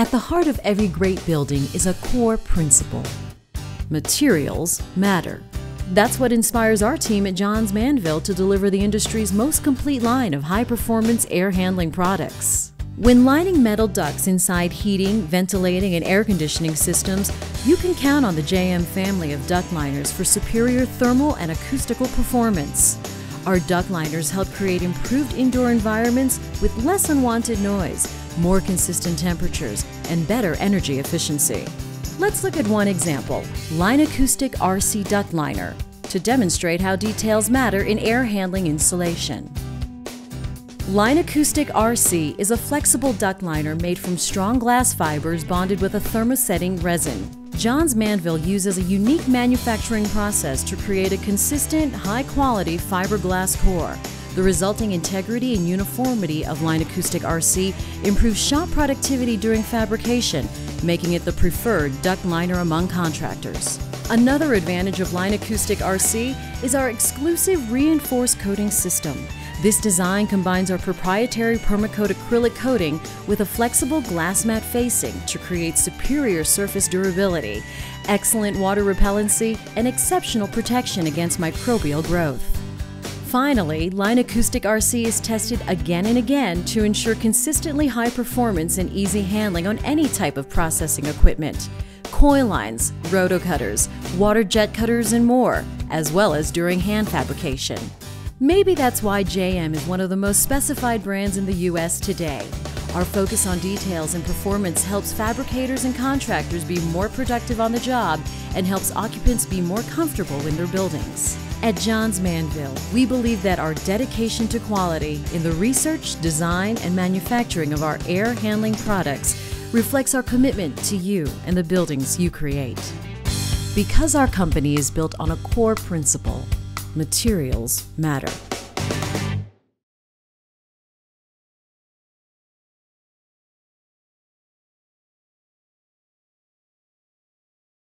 At the heart of every great building is a core principle materials matter. That's what inspires our team at Johns Manville to deliver the industry's most complete line of high performance air handling products. When lining metal ducts inside heating, ventilating, and air conditioning systems, you can count on the JM family of duct liners for superior thermal and acoustical performance. Our duct liners help create improved indoor environments with less unwanted noise, more consistent temperatures, and better energy efficiency. Let's look at one example, Linacoustic RC Duct Liner, to demonstrate how details matter in air handling insulation. Linacoustic RC is a flexible duct liner made from strong glass fibers bonded with a thermosetting resin. Johns Manville uses a unique manufacturing process to create a consistent, high-quality fiberglass core. The resulting integrity and uniformity of Linacoustic RC improves shop productivity during fabrication making it the preferred duct liner among contractors. Another advantage of Linacoustic RC is our exclusive reinforced coating system. This design combines our proprietary Permacoat acrylic coating with a flexible glass mat facing to create superior surface durability, excellent water repellency, and exceptional protection against microbial growth. Finally, Linacoustic RC is tested again and again to ensure consistently high performance and easy handling on any type of processing equipment. Coil lines, rotocutters, water jet cutters, and more, as well as during hand fabrication. Maybe that's why JM is one of the most specified brands in the US today. Our focus on details and performance helps fabricators and contractors be more productive on the job and helps occupants be more comfortable in their buildings. At Johns Manville, we believe that our dedication to quality in the research, design, and manufacturing of our air handling products reflects our commitment to you and the buildings you create. Because our company is built on a core principle materials matter.